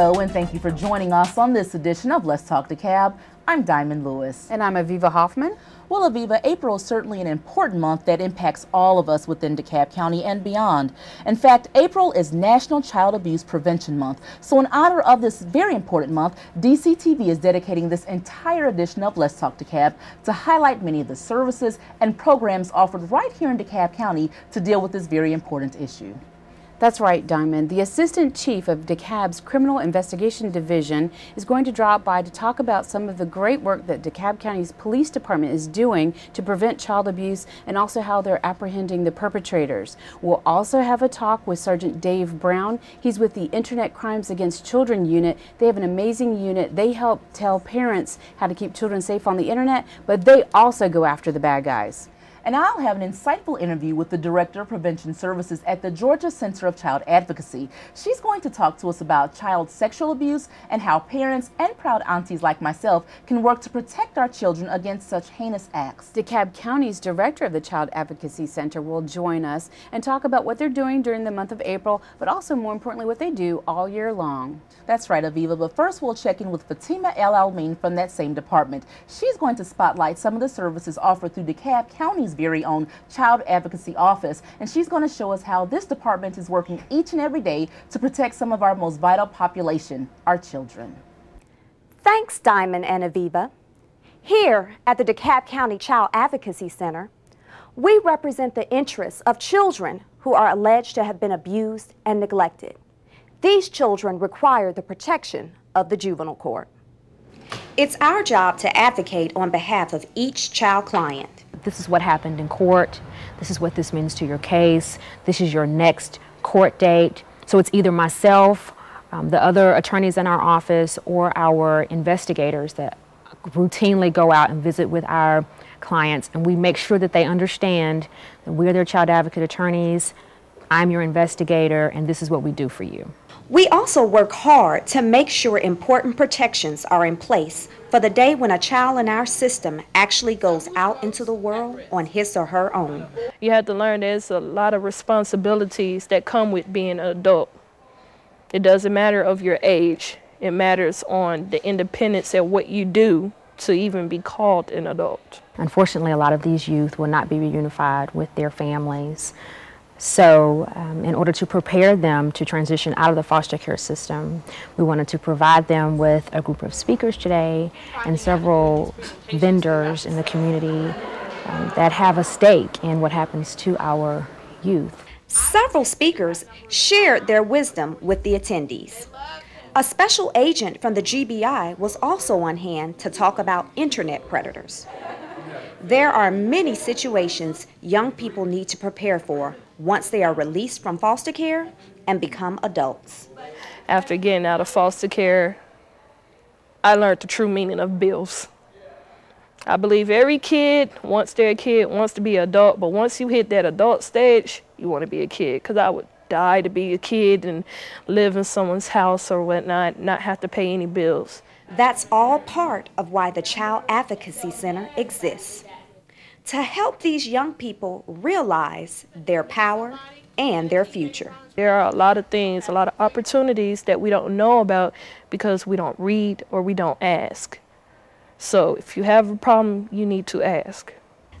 Hello, and thank you for joining us on this edition of Let's Talk DeKalb. I'm Diamond Lewis. And I'm Aviva Hoffmann. Well, Aviva, April is certainly an important month that impacts all of us within DeKalb County and beyond. In fact, April is National Child Abuse Prevention Month. So in honor of this very important month, DCTV is dedicating this entire edition of Let's Talk DeKalb to highlight many of the services and programs offered right here in DeKalb County to deal with this very important issue. That's right, Diamond. The Assistant Chief of DeKalb's Criminal Investigation Division is going to drop by to talk about some of the great work that DeKalb County's Police Department is doing to prevent child abuse and also how they're apprehending the perpetrators. We'll also have a talk with Sergeant Dave Brown. He's with the Internet Crimes Against Children Unit. They have an amazing unit. They help tell parents how to keep children safe on the Internet, but they also go after the bad guys and I'll have an insightful interview with the Director of Prevention Services at the Georgia Center of Child Advocacy. She's going to talk to us about child sexual abuse and how parents and proud aunties like myself can work to protect our children against such heinous acts. DeKalb County's Director of the Child Advocacy Center will join us and talk about what they're doing during the month of April, but also more importantly what they do all year long. That's right, Aviva, but first we'll check in with Fatima El Amin from that same department. She's going to spotlight some of the services offered through DeKalb County's very own Child Advocacy Office. And she's going to show us how this department is working each and every day to protect some of our most vital population, our children. Thanks, Diamond and Aviva. Here at the DeKalb County Child Advocacy Center, we represent the interests of children who are alleged to have been abused and neglected. These children require the protection of the juvenile court. It's our job to advocate on behalf of each child client this is what happened in court, this is what this means to your case, this is your next court date. So it's either myself, um, the other attorneys in our office, or our investigators that routinely go out and visit with our clients, and we make sure that they understand that we're their child advocate attorneys, I'm your investigator, and this is what we do for you. We also work hard to make sure important protections are in place for the day when a child in our system actually goes out into the world on his or her own. You have to learn there's a lot of responsibilities that come with being an adult. It doesn't matter of your age. It matters on the independence of what you do to even be called an adult. Unfortunately, a lot of these youth will not be reunified with their families. So um, in order to prepare them to transition out of the foster care system, we wanted to provide them with a group of speakers today and several vendors in the community um, that have a stake in what happens to our youth. Several speakers shared their wisdom with the attendees. A special agent from the GBI was also on hand to talk about internet predators. There are many situations young people need to prepare for once they are released from foster care and become adults. After getting out of foster care, I learned the true meaning of bills. I believe every kid, once they're a kid, wants to be an adult, but once you hit that adult stage, you want to be a kid. Because I would die to be a kid and live in someone's house or whatnot, not have to pay any bills. That's all part of why the Child Advocacy Center exists to help these young people realize their power and their future. There are a lot of things, a lot of opportunities that we don't know about because we don't read or we don't ask. So if you have a problem, you need to ask.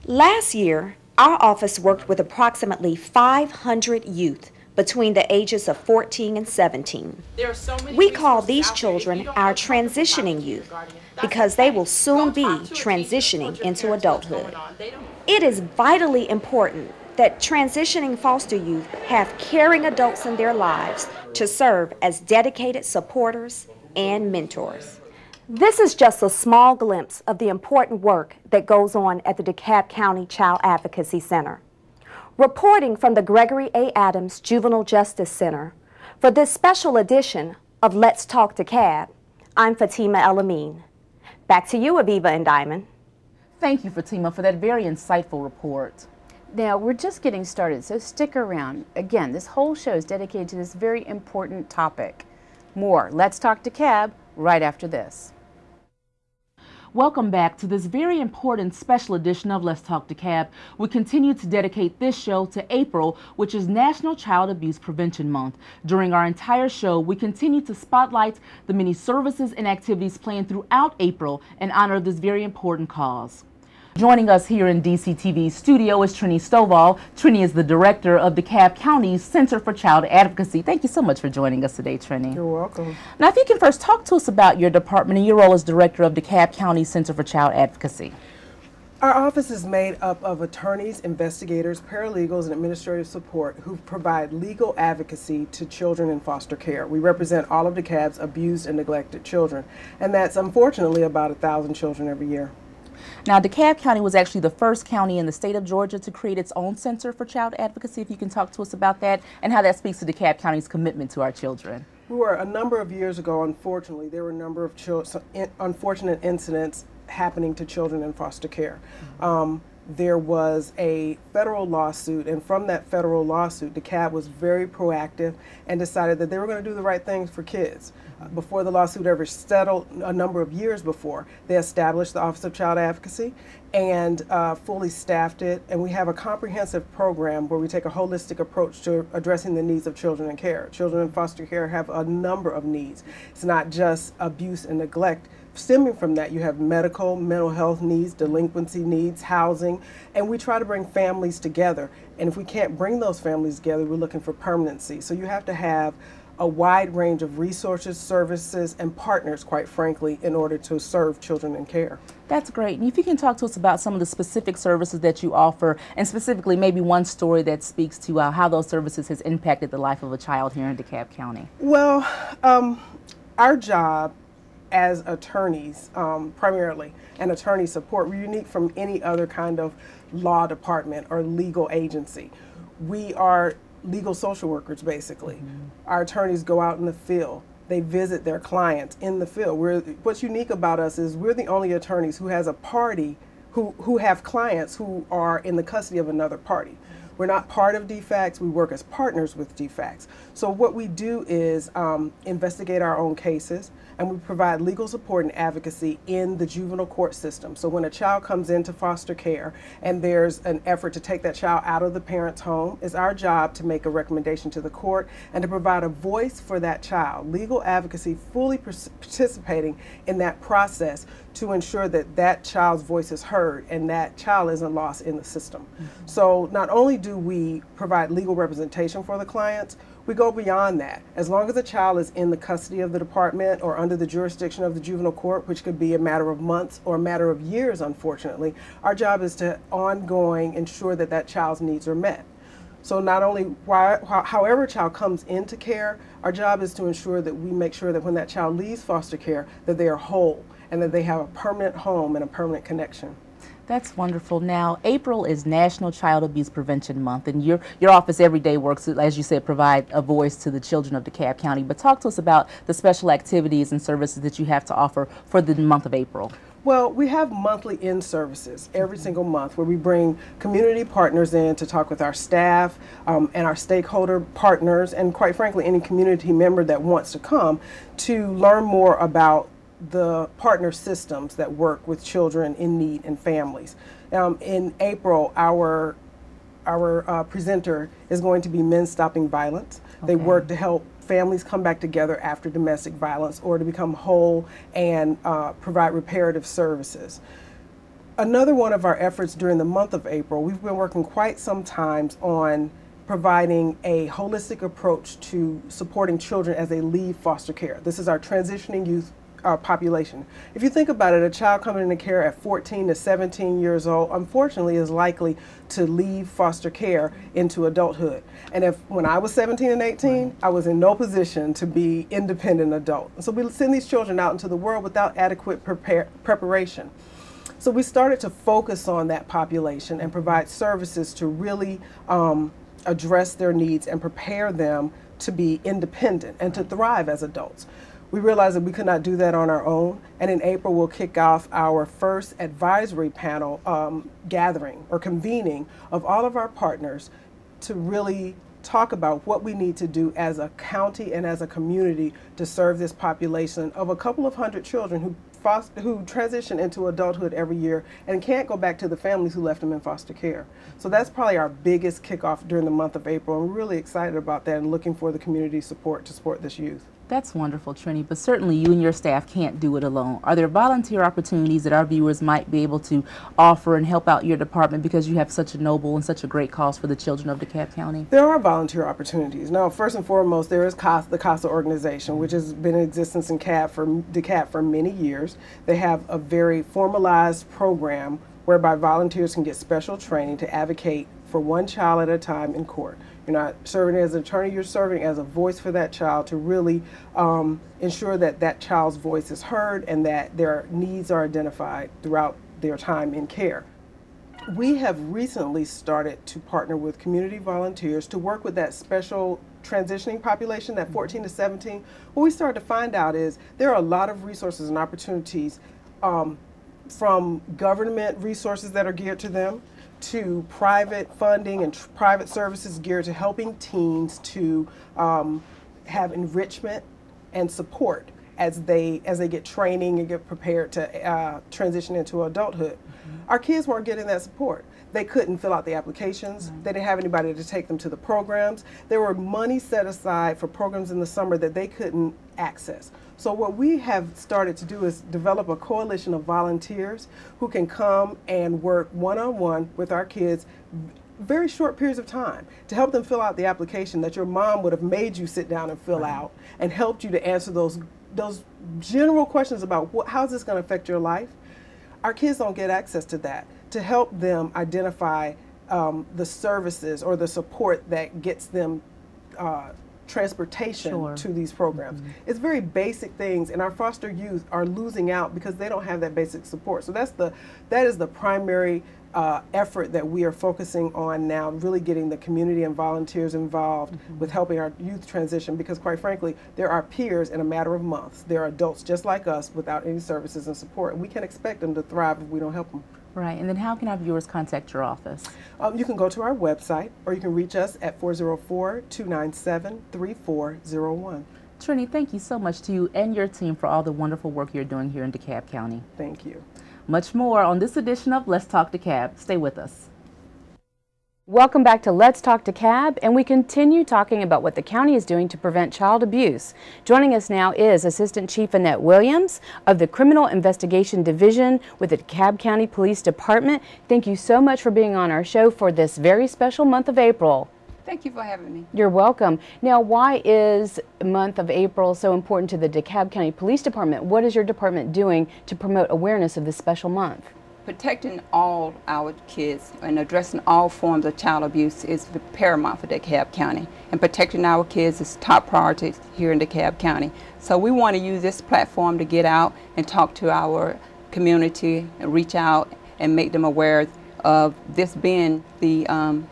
Last year, our office worked with approximately 500 youth between the ages of 14 and 17. So we call these children our transitioning youth because they will soon be transitioning into adulthood. It is vitally important that transitioning foster youth have caring adults in their lives to serve as dedicated supporters and mentors. This is just a small glimpse of the important work that goes on at the DeKalb County Child Advocacy Center. Reporting from the Gregory A. Adams Juvenile Justice Center, for this special edition of Let's Talk DeKalb, I'm Fatima El Amin. Back to you, Aviva and Diamond. Thank you, Fatima, for that very insightful report. Now, we're just getting started, so stick around. Again, this whole show is dedicated to this very important topic. More Let's Talk DeKalb right after this. Welcome back to this very important special edition of Let's Talk DeKalb. We continue to dedicate this show to April, which is National Child Abuse Prevention Month. During our entire show, we continue to spotlight the many services and activities planned throughout April in honor of this very important cause. Joining us here in DCTV studio is Trini Stovall. Trini is the director of the DeKalb County's Center for Child Advocacy. Thank you so much for joining us today, Trini. You're welcome. Now, if you can first talk to us about your department and your role as director of the DeKalb County Center for Child Advocacy. Our office is made up of attorneys, investigators, paralegals, and administrative support who provide legal advocacy to children in foster care. We represent all of DeKalb's abused and neglected children, and that's unfortunately about a thousand children every year. Now, DeKalb County was actually the first county in the state of Georgia to create its own Center for Child Advocacy. If you can talk to us about that and how that speaks to DeKalb County's commitment to our children. We were a number of years ago, unfortunately, there were a number of unfortunate incidents happening to children in foster care. Um, there was a federal lawsuit, and from that federal lawsuit, DeKalb was very proactive and decided that they were going to do the right things for kids. Before the lawsuit ever settled, a number of years before, they established the Office of Child Advocacy and uh, fully staffed it. And we have a comprehensive program where we take a holistic approach to addressing the needs of children in care. Children in foster care have a number of needs. It's not just abuse and neglect stemming from that, you have medical, mental health needs, delinquency needs, housing, and we try to bring families together. And if we can't bring those families together, we're looking for permanency. So you have to have a wide range of resources, services, and partners, quite frankly, in order to serve children in care. That's great. And if you can talk to us about some of the specific services that you offer, and specifically maybe one story that speaks to uh, how those services has impacted the life of a child here in DeKalb County. Well, um, our job as attorneys, um, primarily, and attorney support. We're unique from any other kind of law department or legal agency. We are legal social workers, basically. Mm-hmm. Our attorneys go out in the field. They visit their clients in the field. We're, what's unique about us is we're the only attorneys who has a party, who, who have clients who are in the custody of another party. We're not part of DFACS, we work as partners with DFACS. So what we do is um, investigate our own cases and we provide legal support and advocacy in the juvenile court system. So when a child comes into foster care and there's an effort to take that child out of the parent's home, it's our job to make a recommendation to the court and to provide a voice for that child. Legal advocacy fully participating in that process to ensure that that child's voice is heard and that child isn't lost in the system. Mm -hmm. So not only do we provide legal representation for the clients, we go beyond that. As long as a child is in the custody of the department or under the jurisdiction of the juvenile court, which could be a matter of months or a matter of years, unfortunately, our job is to ongoing ensure that that child's needs are met. So not only why, however a child comes into care, our job is to ensure that we make sure that when that child leaves foster care, that they are whole and that they have a permanent home and a permanent connection. That's wonderful. Now, April is National Child Abuse Prevention Month, and your your office every day works, as you said, provide a voice to the children of DeKalb County. But talk to us about the special activities and services that you have to offer for the month of April. Well, we have monthly in services every single month where we bring community partners in to talk with our staff um, and our stakeholder partners, and quite frankly, any community member that wants to come to learn more about the partner systems that work with children in need and families. Um, in April, our our uh, presenter is going to be Men Stopping Violence. Okay. They work to help families come back together after domestic violence or to become whole and uh, provide reparative services. Another one of our efforts during the month of April, we've been working quite some times on providing a holistic approach to supporting children as they leave foster care. This is our transitioning youth uh, population. If you think about it, a child coming into care at 14 to 17 years old, unfortunately, is likely to leave foster care into adulthood. And if when I was 17 and 18, I was in no position to be independent adult. So we send these children out into the world without adequate prepare, preparation. So we started to focus on that population and provide services to really um, address their needs and prepare them to be independent and to thrive as adults. We realized that we could not do that on our own, and in April we'll kick off our first advisory panel um, gathering or convening of all of our partners to really talk about what we need to do as a county and as a community to serve this population of a couple of hundred children who foster, who transition into adulthood every year and can't go back to the families who left them in foster care. So that's probably our biggest kickoff during the month of April. I'm really excited about that and looking for the community support to support this youth. That's wonderful, Trini, but certainly you and your staff can't do it alone. Are there volunteer opportunities that our viewers might be able to offer and help out your department because you have such a noble and such a great cause for the children of DeKalb County? There are volunteer opportunities. Now, first and foremost, there is CASA, the CASA organization, which has been in existence in CAB for DeKalb for many years. They have a very formalized program whereby volunteers can get special training to advocate for one child at a time in court. You're not serving as an attorney, you're serving as a voice for that child to really um, ensure that that child's voice is heard and that their needs are identified throughout their time in care. We have recently started to partner with community volunteers to work with that special transitioning population, that 14 to 17. What we started to find out is there are a lot of resources and opportunities um, from government resources that are geared to them to private funding and tr- private services geared to helping teens to um, have enrichment and support as they as they get training and get prepared to uh, transition into adulthood. Mm-hmm. Our kids weren't getting that support. They couldn't fill out the applications. Mm-hmm. They didn't have anybody to take them to the programs. There were money set aside for programs in the summer that they couldn't access. So what we have started to do is develop a coalition of volunteers who can come and work one-on-one with our kids very short periods of time to help them fill out the application that your mom would have made you sit down and fill right. out and helped you to answer those those general questions about what, how is this going to affect your life. Our kids don't get access to that to help them identify um, the services or the support that gets them uh, transportation sure. to these programs. Mm-hmm. It's very basic things, and our foster youth are losing out because they don't have that basic support. So that's the that is the primary uh, effort that we are focusing on now, really getting the community and volunteers involved mm-hmm. with helping our youth transition because, quite frankly, there are peers in a matter of months. They're adults just like us without any services and support. And we can't expect them to thrive if we don't help them. Right, and then how can our viewers contact your office? Um, you can go to our website or you can reach us at 404 297 3401. Trini, thank you so much to you and your team for all the wonderful work you're doing here in DeKalb County. Thank you. Much more on this edition of Let's Talk DeKalb. Stay with us. Welcome back to Let's Talk DeKalb, and we continue talking about what the county is doing to prevent child abuse. Joining us now is Assistant Chief Annette Williams of the Criminal Investigation Division with the DeKalb County Police Department. Thank you so much for being on our show for this very special month of April. Thank you for having me. You're welcome. Now, why is month of April so important to the DeKalb County Police Department? What is your department doing to promote awareness of this special month? Protecting all our kids and addressing all forms of child abuse is paramount for DeKalb County. And protecting our kids is top priority here in DeKalb County. So we want to use this platform to get out and talk to our community and reach out and make them aware of this being the um,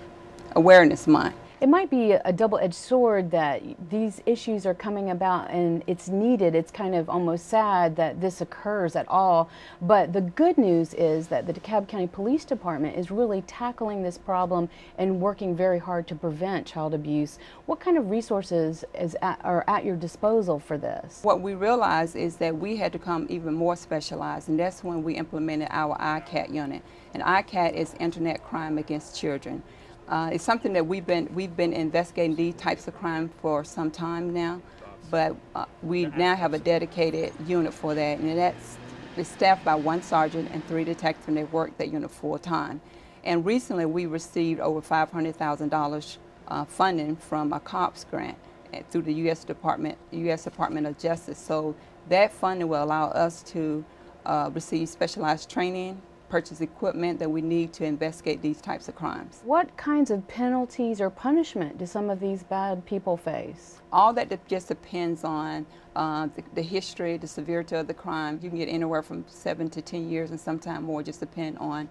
awareness month it might be a double-edged sword that these issues are coming about and it's needed. It's kind of almost sad that this occurs at all. But the good news is that the DeKalb County Police Department is really tackling this problem and working very hard to prevent child abuse. What kind of resources at, are at your disposal for this? What we realized is that we had to come even more specialized and that's when we implemented our ICAC unit. And ICAC is Internet Crime Against Children. Uh, it's something that we've been we've been investigating these types of crime for some time now, but uh, we now have a dedicated unit for that, and that's staffed by one sergeant and three detectives, and they work that unit full time. And recently, we received over five hundred thousand uh, dollars funding from a COPS grant eh, through the U.S. Department U.S. Department of Justice. So that funding will allow us to uh, receive specialized training purchase equipment that we need to investigate these types of crimes. What kinds of penalties or punishment do some of these bad people face? All that just depends on uh, the, the, history, the severity of the crime. You can get anywhere from seven to ten years and sometimes more, just depend on,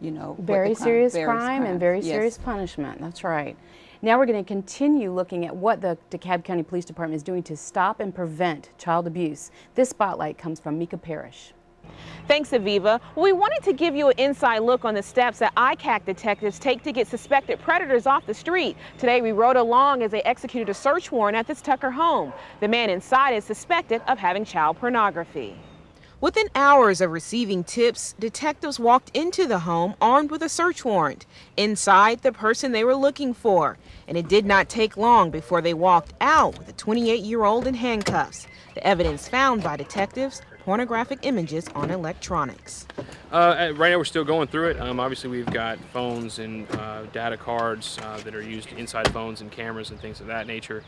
you know, very serious crime and very yes. serious punishment. That's right. Now we're going to continue looking at what the DeKalb County Police Department is doing to stop and prevent child abuse. This spotlight comes from Mika Parrish. Thanks, Aviva. We wanted to give you an inside look on the steps that ICAC detectives take to get suspected predators off the street. Today, we rode along as they executed a search warrant at this Tucker home. The man inside is suspected of having child pornography. Within hours of receiving tips, detectives walked into the home armed with a search warrant. Inside, the person they were looking for. And it did not take long before they walked out with a 28 year old in handcuffs. The evidence found by detectives pornographic images on electronics. Uh, right now, we're still going through it. Um, obviously, we've got phones and uh, data cards uh, that are used inside phones and cameras and things of that nature.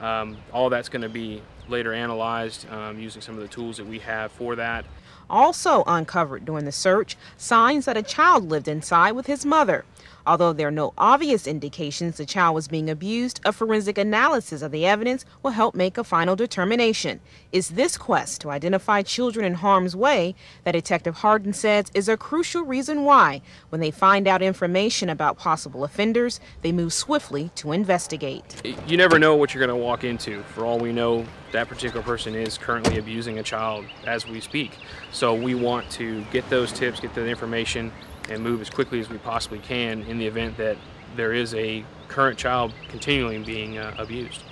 Um, all that's going to be later analyzed um, using some of the tools that we have for that. Also uncovered during the search, signs that a child lived inside with his mother. Although there are no obvious indications the child was being abused, a forensic analysis of the evidence will help make a final determination. It's this quest to identify children in harm's way that Detective Harden says is a crucial reason why, when they find out information about possible offenders, they move swiftly to investigate. You never know what you're going to walk into. For all we know, that particular person is currently abusing a child as we speak. So we want to get those tips, get the information, and move as quickly as we possibly can in the event that there is a current child continually being uh, abused.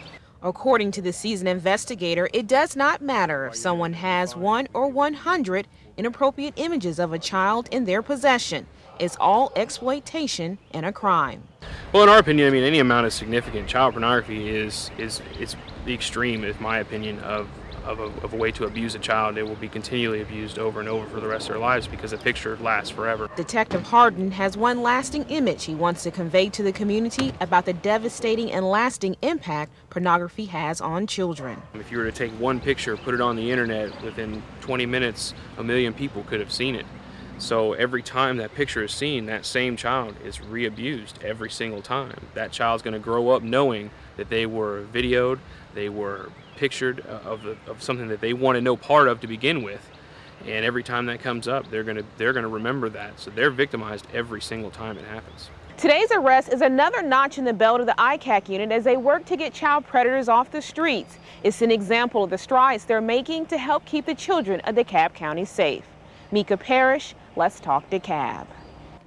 According to the seasoned investigator, it does not matter if someone has one or 100 inappropriate images of a child in their possession. It's all exploitation and a crime. Well, in our opinion, I mean, any amount of significant child pornography is is is the extreme, in my opinion, of of a, of a, way to abuse a child. It will be continually abused over and over for the rest of their lives because a picture lasts forever. Detective Harden has one lasting image he wants to convey to the community about the devastating and lasting impact pornography has on children. If you were to take one picture, put it on the internet, within 20 minutes, a million people could have seen it. So every time that picture is seen, that same child is re-abused every single time. That child's going to grow up knowing that they were videoed, they were pictured uh, of, of something that they wanted no part of to begin with. And every time that comes up, they're gonna they're gonna remember that. So they're victimized every single time it happens. Today's arrest is another notch in the belt of the ICAC unit as they work to get child predators off the streets. It's an example of the strides they're making to help keep the children of DeKalb County safe. Mika Parrish, Let's Talk DeKalb.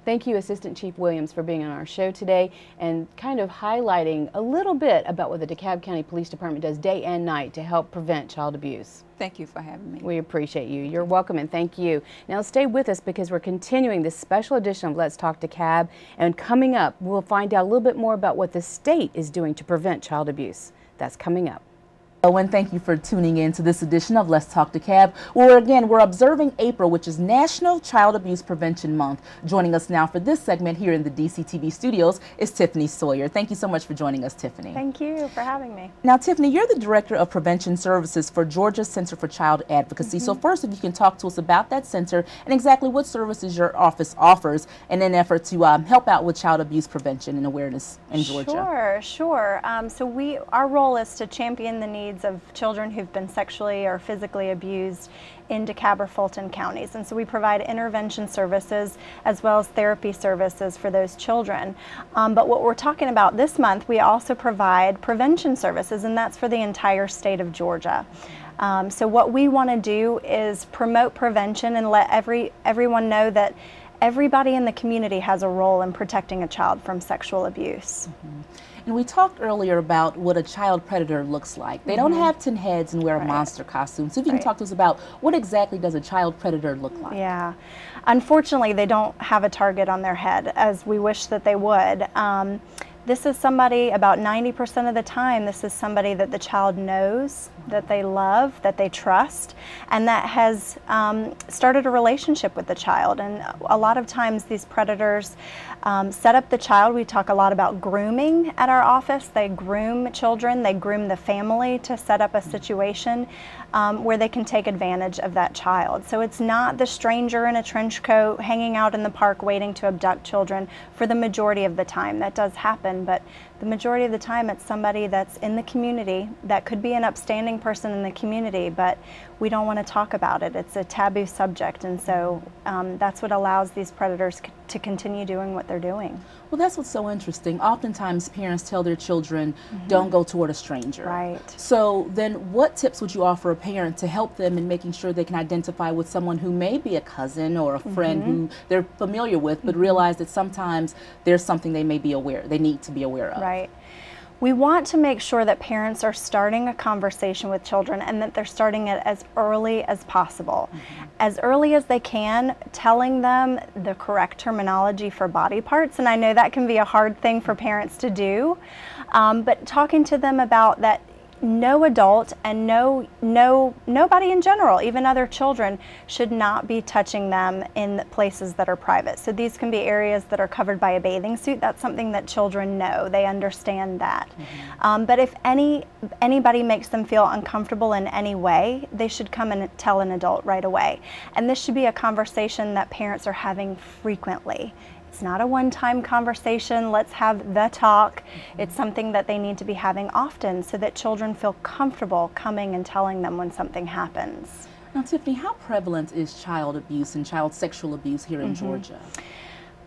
Thank you, Assistant Chief Williams, for being on our show today and kind of highlighting a little bit about what the DeKalb County Police Department does day and night to help prevent child abuse. Thank you for having me. We appreciate you. You're welcome and thank you. Now stay with us because we're continuing this special edition of Let's Talk DeKalb and coming up we'll find out a little bit more about what the state is doing to prevent child abuse. That's coming up. And thank you for tuning in to this edition of Let's Talk DeKalb, where again we're observing April, which is National Child Abuse Prevention Month. Joining us now for this segment here in the DCTV studios is Tiffany Sawyer. Thank you so much for joining us, Tiffany. Thank you for having me. Now, Tiffany, you're the Director of Prevention Services for Georgia Center for Child Advocacy. Mm -hmm. So mm-hmm. first, if you can talk to us about that center and exactly what services your office offers in an effort to um, help out with child abuse prevention and awareness in Georgia. Sure, sure. Um, so we, our role is to champion the needs needs of children who've been sexually or physically abused in DeKalb or Fulton counties. And so we provide intervention services as well as therapy services for those children. Um, but what we're talking about this month, we also provide prevention services, and that's for the entire state of Georgia. Um, so what we want to do is promote prevention and let every everyone know that everybody in the community has a role in protecting a child from sexual abuse. Mm -hmm. And we talked earlier about what a child predator looks like. They mm -hmm. don't mm-hmm. have tin heads and wear right. a monster costume. So if you right. can talk to us about what exactly does a child predator look like? Yeah. Unfortunately, they don't have a target on their head as we wish that they would. Um, this is somebody, about 90% of the time, this is somebody that the child knows, that they love, that they trust, and that has um, started a relationship with the child. And a lot of times these predators um, set up the child. We talk a lot about grooming at our office. They groom children, they groom the family to set up a situation um, where they can take advantage of that child. So it's not the stranger in a trench coat hanging out in the park waiting to abduct children for the majority of the time. That does happen, but the majority of the time it's somebody that's in the community that could be an upstanding person in the community, but we don't want to talk about it. It's a taboo subject, and so um, that's what allows these predators to continue doing what they're doing. Well, that's what's so interesting. Oftentimes, parents tell their children, mm-hmm. don't go toward a stranger. Right. So, then what tips would you offer a parent to help them in making sure they can identify with someone who may be a cousin or a friend mm-hmm. who they're familiar with, but mm-hmm. realize that sometimes there's something they may be aware, they need to be aware of? Right. We want to make sure that parents are starting a conversation with children and that they're starting it as early as possible. Mm-hmm. As early as they can, telling them the correct terminology for body parts. And I know that can be a hard thing for parents to do, um, but talking to them about that no adult and no no nobody in general even other children should not be touching them in places that are private. So these can be areas that are covered by a bathing suit. That's something that children know. They understand that. Mm-hmm. um, but if any anybody makes them feel uncomfortable in any way they should come and tell an adult right away. And this should be a conversation that parents are having frequently it's not a one time conversation, let's have the talk. Mm-hmm. It's something that they need to be having often so that children feel comfortable coming and telling them when something happens. Now, Tiffany, how prevalent is child abuse and child sexual abuse here in mm-hmm. Georgia?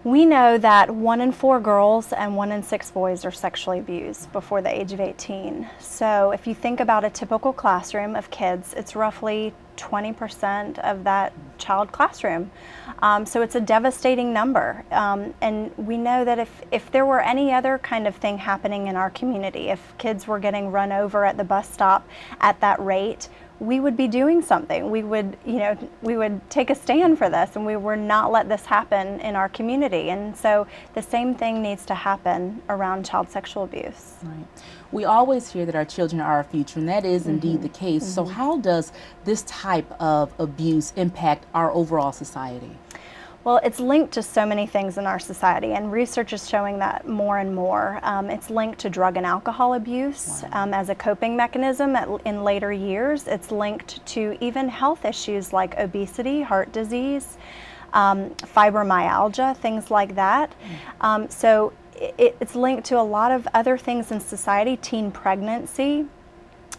We know that one in four girls and one in six boys are sexually abused before the age of 18. So if you think about a typical classroom of kids, it's roughly 20% of that child classroom. Um, so it's a devastating number. Um, and we know that if, if there were any other kind of thing happening in our community, if kids were getting run over at the bus stop at that rate, we would be doing something. We would, you know, we would take a stand for this and we would not let this happen in our community. And so the same thing needs to happen around child sexual abuse. Right. We always hear that our children are our future, and that is mm-hmm. indeed the case. Mm-hmm. So, how does this type of abuse impact our overall society? Well, it's linked to so many things in our society, and research is showing that more and more. Um, it's linked to drug and alcohol abuse wow. um, as a coping mechanism at, in later years. It's linked to even health issues like obesity, heart disease, um, fibromyalgia, things like that. Mm. so it, it's linked to a lot of other things in society, teen pregnancy.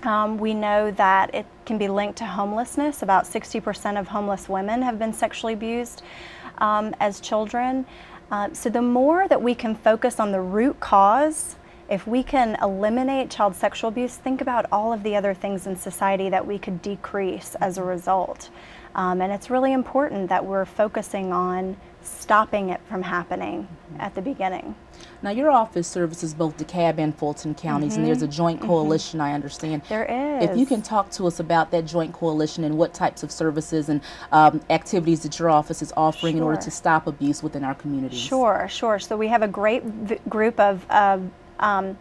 Um, we know that it can be linked to homelessness. About 60% of homeless women have been sexually abused um, as children. Uh, so the more that we can focus on the root cause, if we can eliminate child sexual abuse, think about all of the other things in society that we could decrease as a result. Um, and it's really important that we're focusing on stopping it from happening mm-hmm. at the beginning. Now, your office services both DeKalb and Fulton counties, mm-hmm. and there's a joint mm-hmm. coalition, mm-hmm. I understand. There is. If you can talk to us about that joint coalition and what types of services and um, activities that your office is offering sure. in order to stop abuse within our communities. Sure, sure. So, we have a great v- group of uh, um,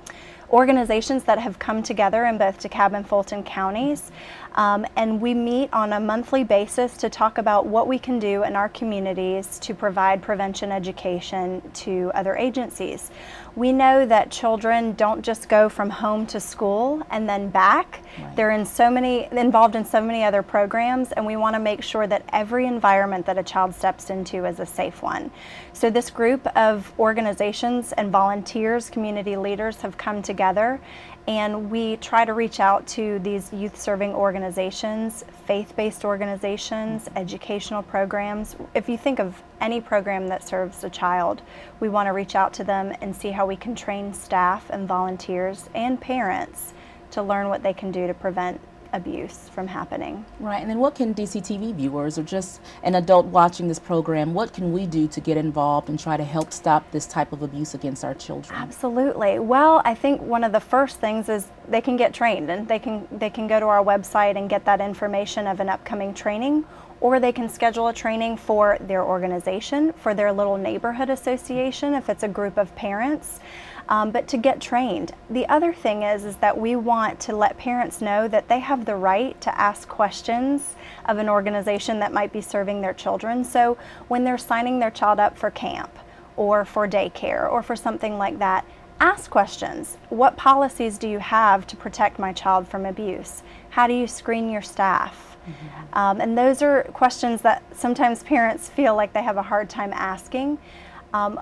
organizations that have come together in both DeKalb and Fulton counties. Um, and we meet on a monthly basis to talk about what we can do in our communities to provide prevention education to other agencies. We know that children don't just go from home to school and then back. Right. They're in so many involved in so many other programs and we want to make sure that every environment that a child steps into is a safe one. So this group of organizations and volunteers, community leaders have come together and we try to reach out to these youth serving organizations, faith based organizations, educational programs. If you think of any program that serves a child, we want to reach out to them and see how we can train staff and volunteers and parents to learn what they can do to prevent abuse from happening. Right, and then what can DCTV viewers or just an adult watching this program, what can we do to get involved and try to help stop this type of abuse against our children? Absolutely. Well, I think one of the first things is they can get trained and they can they can go to our website and get that information of an upcoming training or they can schedule a training for their organization, for their little neighborhood association if it's a group of parents um, but to get trained. The other thing is, is that we want to let parents know that they have the right to ask questions of an organization that might be serving their children. So when they're signing their child up for camp or for daycare or for something like that, ask questions. What policies do you have to protect my child from abuse? How do you screen your staff? Mm-hmm. Um, and those are questions that sometimes parents feel like they have a hard time asking. Um,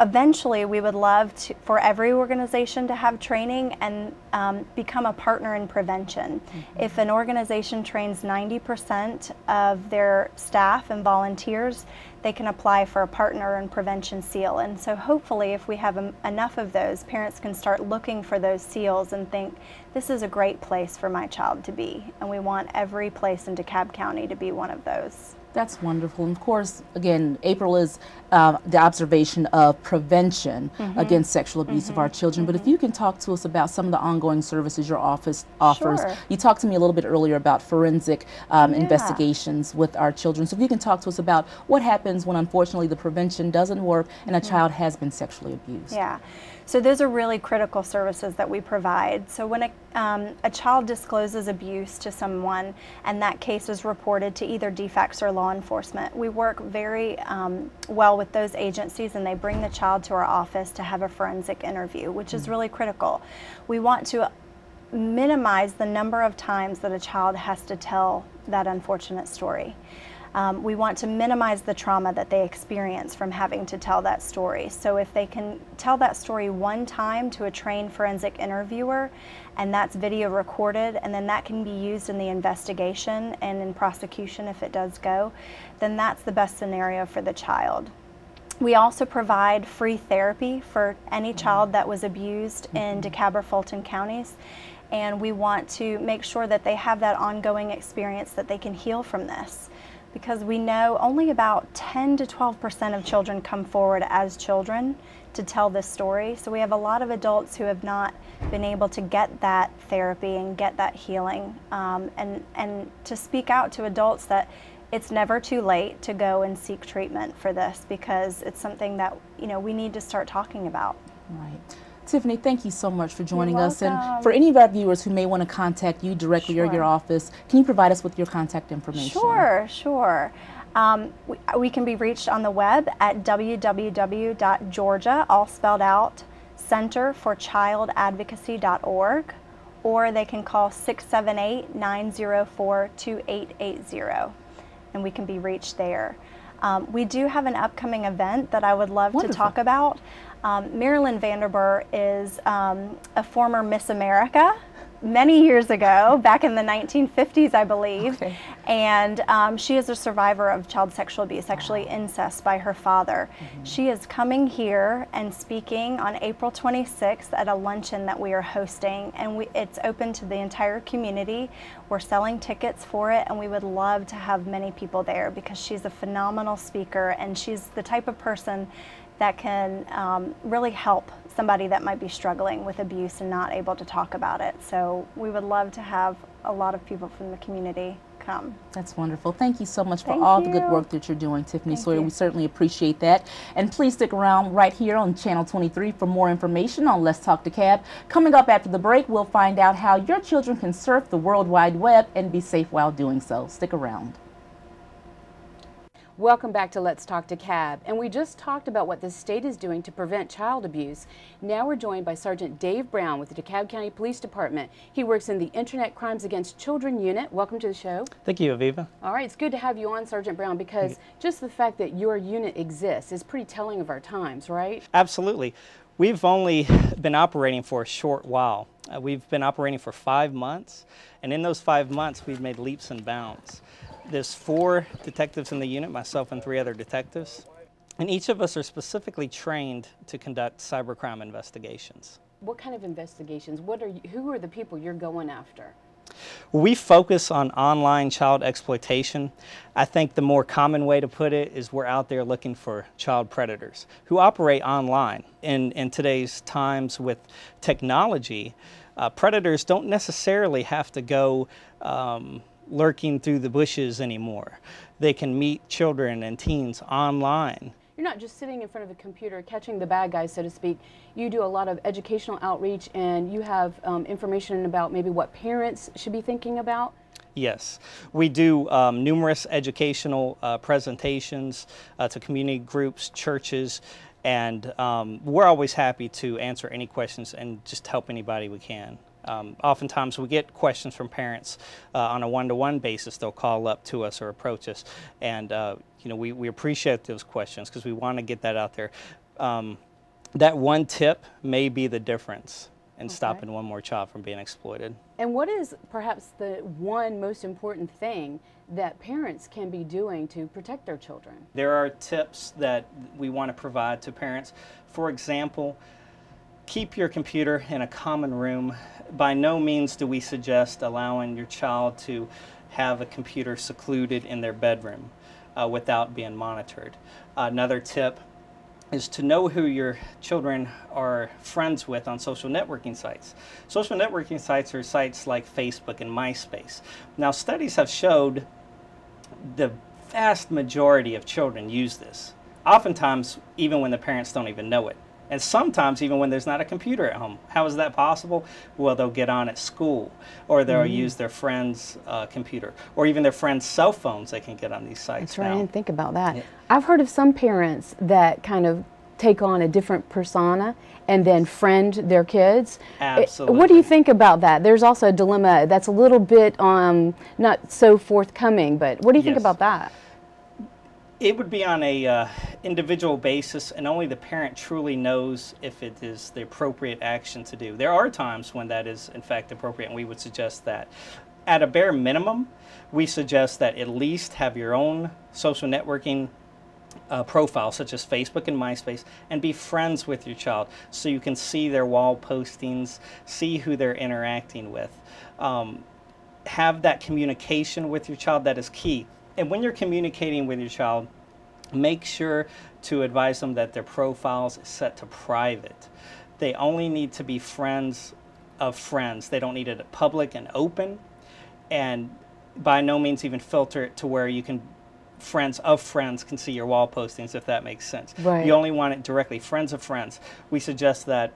eventually we would love to, for every organization to have training and um, become a partner in prevention. Mm-hmm. If an organization trains 90% of their staff and volunteers, they can apply for a partner in prevention seal. And so hopefully if we have enough of those, parents can start looking for those seals and think, this is a great place for my child to be. And we want every place in DeKalb County to be one of those. That's wonderful. And of course, again, April is uh, the observation of prevention mm-hmm. against sexual abuse mm-hmm. of our children. Mm-hmm. But if mm-hmm. you can talk to us about some of the ongoing services your office offers. Sure. You talked to me a little bit earlier about forensic um, yeah. investigations with our children. So if you can talk to us about what happens when unfortunately the prevention doesn't work and a mm-hmm. child has been sexually abused. Yeah. So those are really critical services that we provide. So when a, um, a child discloses abuse to someone and that case is reported to either DFACS or law enforcement, we work very um, well with those agencies and they bring the child to our office to have a forensic interview, which is mm. really critical. We want to minimize the number of times that a child has to tell that unfortunate story. Um, we want to minimize the trauma that they experience from having to tell that story. So if they can tell that story one time to a trained forensic interviewer, and that's video recorded, and then that can be used in the investigation and in prosecution if it does go, then that's the best scenario for the child. We also provide free therapy for any mm-hmm. child that was abused in mm-hmm. DeKalb or Fulton counties and we want to make sure that they have that ongoing experience that they can heal from this because we know only about 10 to 12 percent of children come forward as children to tell this story. So we have a lot of adults who have not been able to get that therapy and get that healing, um, and and to speak out to adults that it's never too late to go and seek treatment for this because it's something that you know we need to start talking about. Right. Tiffany, thank you so much for joining us. And for any of our viewers who may want to contact you directly sure. or your office, can you provide us with your contact information? Sure, sure. Um, we, we, can be reached on the web at www.georgia, all spelled out, Center for Child Advocacy.org, or they can call 678 904 2880, and we can be reached there. Um, we do have an upcoming event that I would love Wonderful. to talk about. Um, Marilyn Van Derbur is um, a former Miss America many years ago, back in the 1950s, I believe. Okay. And um, she is a survivor of child sexual abuse, actually incest by her father. Mm-hmm. She is coming here and speaking on April 26th at a luncheon that we are hosting, and we, it's open to the entire community. We're selling tickets for it, and we would love to have many people there because she's a phenomenal speaker, and she's the type of person that can um, really help somebody that might be struggling with abuse and not able to talk about it. So we would love to have a lot of people from the community come. That's wonderful. Thank you so much for Thank all you. the good work that you're doing, Tiffany Thank Sawyer. You. We certainly appreciate that. And please stick around right here on Channel 23 for more information on Let's Talk DeKalb. Coming up after the break, we'll find out how your children can surf the World Wide Web and be safe while doing so. Stick around. Welcome back to Let's Talk DeKalb. And we just talked about what the state is doing to prevent child abuse. Now we're joined by Sergeant Dave Brown with the DeKalb County Police Department. He works in the Internet Crimes Against Children unit. Welcome to the show. Thank you, Aviva. All right, it's good to have you on, Sergeant Brown, because just the fact that your unit exists is pretty telling of our times, right? Absolutely. We've only been operating for a short while. Uh, we've been operating for five months, and in those five months, we've made leaps and bounds. There's four detectives in the unit, myself and three other detectives. And each of us are specifically trained to conduct cybercrime investigations. What kind of investigations? What are you, who are the people you're going after? We focus on online child exploitation. I think the more common way to put it is we're out there looking for child predators who operate online. In, in today's times with technology, uh, predators don't necessarily have to go um, lurking through the bushes anymore. They can meet children and teens online. You're not just sitting in front of a computer catching the bad guys, so to speak. You do a lot of educational outreach and you have um, information about maybe what parents should be thinking about. Yes, we do um, numerous educational uh, presentations uh, to community groups, churches, and um, we're always happy to answer any questions and just help anybody we can. Um, oftentimes we get questions from parents uh, on a one-to-one basis. They'll call up to us or approach us, and uh, you know we, we appreciate those questions because we want to get that out there. um, that one tip may be the difference in Okay. stopping one more child from being exploited. And what is perhaps the one most important thing that parents can be doing to protect their children? There are tips that we want to provide to parents. For example, keep your computer in a common room. By no means do we suggest allowing your child to have a computer secluded in their bedroom uh, without being monitored. another tip is to know who your children are friends with on social networking sites. Social networking sites are sites like Facebook and MySpace. Now, studies have showed the vast majority of children use this, oftentimes, even when the parents don't even know it. And sometimes, even when there's not a computer at home. How is that possible? Well, they'll get on at school, or they'll Mhm. use their friend's uh, computer, or even their friend's cell phones. They can get on these sites That's right. I didn't think about that. Yeah. I've heard of some parents that kind of take on a different persona and then friend their kids. Absolutely. What do you think about that? There's also a dilemma that's a little bit um, not so forthcoming, but what do you think about that? It would be on a uh, individual basis, and only the parent truly knows if it is the appropriate action to do. There are times when that is, in fact, appropriate, and we would suggest that. At a bare minimum, we suggest that at least have your own social networking uh, profile, such as Facebook and MySpace, and be friends with your child so you can see their wall postings, see who they're interacting with. Um, have that communication with your child that is key. And when you're communicating with your child, make sure to advise them that their profiles set to private. They only need to be friends of friends. They don't need it public and open. And by no means even filter it to where you can friends of friends can see your wall postings if that makes sense. Right. You only want it directly friends of friends. We suggest that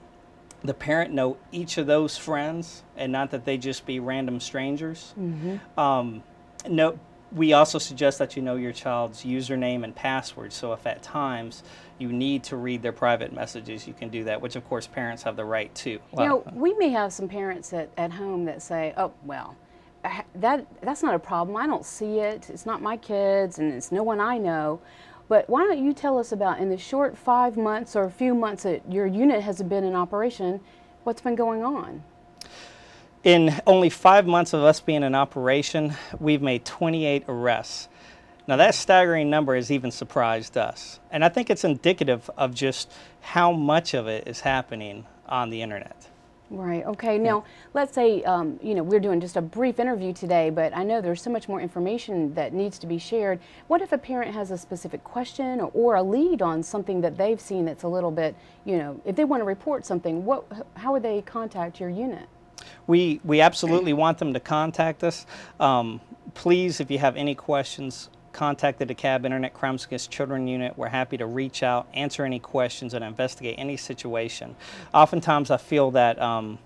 the parent know each of those friends and not that they just be random strangers. Mm-hmm. Um, no, we also suggest that you know your child's username and password. So if at times you need to read their private messages, you can do that, which of course parents have the right to. You know, we may have some parents at, at home that say, oh, well, that, that's not a problem. I don't see it. It's not my kids and it's no one I know. But why don't you tell us about in the short five months or a few months that your unit has been in operation, what's been going on? In only five months of us being in operation, we've made 28 arrests. Now, that staggering number has even surprised us. And I think it's indicative of just how much of it is happening on the internet. Right. Okay. Now, let's say um, you know we're doing just a brief interview today, but I know there's so much more information that needs to be shared. What if a parent has a specific question or, or a lead on something that they've seen that's a little bit, you know, if they want to report something, what, how would they contact your unit? We, we absolutely want them to contact us. Um, please, if you have any questions, contact the DeKalb Internet Crimes Against Children Unit. We're happy to reach out, answer any questions, and investigate any situation. Oftentimes, I feel that um,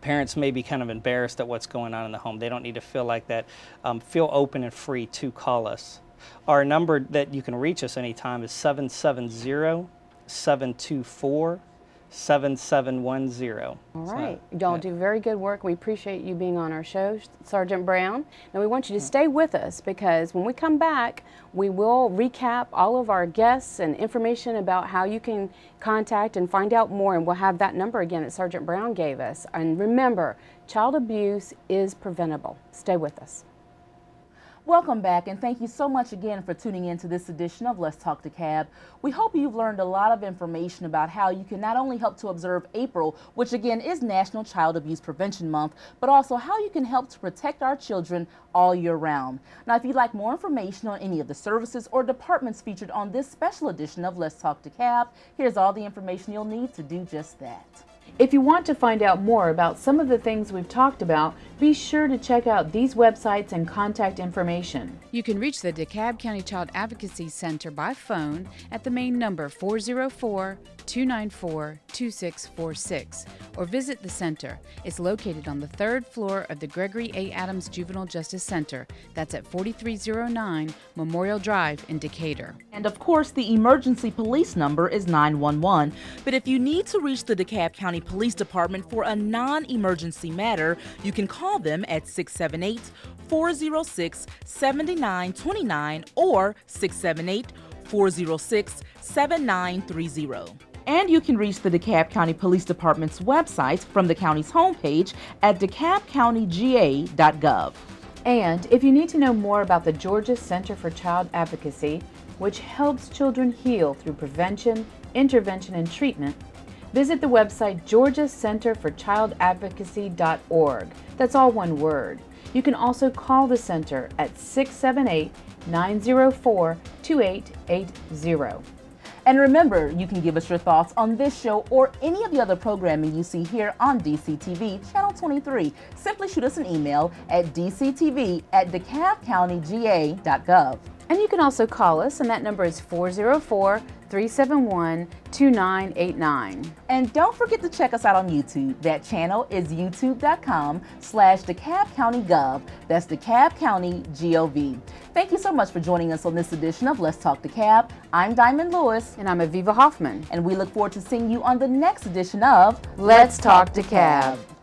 parents may be kind of embarrassed at what's going on in the home. They don't need to feel like that. Um, feel open and free to call us. Our number that you can reach us anytime is 770 724 7710. All right. Y'all do very good work. We appreciate you being on our show, Sergeant Brown. Now, we want you to stay with us because when we come back, we will recap all of our guests and information about how you can contact and find out more. And we'll have that number again that Sergeant Brown gave us. And remember, child abuse is preventable. Stay with us. Welcome back, and thank you so much again for tuning in to this edition of Let's Talk DeKalb. We hope you've learned a lot of information about how you can not only help to observe April, which again is National Child Abuse Prevention Month, but also how you can help to protect our children all year round. Now, if you'd like more information on any of the services or departments featured on this special edition of Let's Talk DeKalb, here's all the information you'll need to do just that. If you want to find out more about some of the things we've talked about, be sure to check out these websites and contact information. You can reach the DeKalb County Child Advocacy Center by phone at the main number 404 294 2646 or visit the center. It's located on the third floor of the Gregory A. Adams Juvenile Justice Center. That's at 4309 Memorial Drive in Decatur. And of course, the emergency police number is 911. But if you need to reach the DeKalb County Police Department for a non emergency matter, you can call them at 678 406 7929 or 678 406 7930. And you can reach the DeKalb County Police Department's website from the county's homepage at dekalbcountyga.gov. And if you need to know more about the Georgia Center for Child Advocacy, which helps children heal through prevention, intervention, and treatment, visit the website georgiacenterforchildadvocacy.org. That's all one word. You can also call the center at 678 904 2880. And remember, you can give us your thoughts on this show or any of the other programming you see here on DCTV Channel 23. Simply shoot us an email at dctv at dekalbcountyga.gov. And you can also call us, and that number is 404 371 2989. And don't forget to check us out on YouTube. That channel is youtube.com slash DeKalb County Gov. That's DeKalb County G-O-V. Thank you so much for joining us on this edition of Let's Talk DeKalb. I'm Diamond Lewis. And I'm Aviva Hoffmann. And we look forward to seeing you on the next edition of Let's, Let's Talk DeKalb.